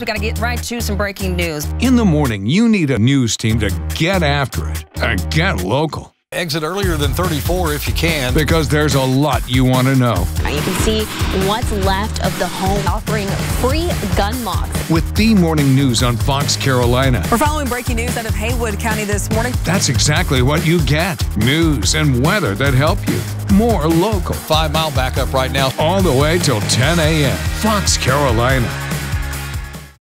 We got to get right to some breaking news. In the morning, you need a news team to get after it and get local. Exit earlier than 34 if you can. Because there's a lot you want to know. Now You can see what's left of the home offering free gun locks. With the morning news on Fox Carolina. We're following breaking news out of Haywood County this morning. That's exactly what you get news and weather that help you. More local. Five mile backup right now. All the way till 10 a.m. Fox Carolina.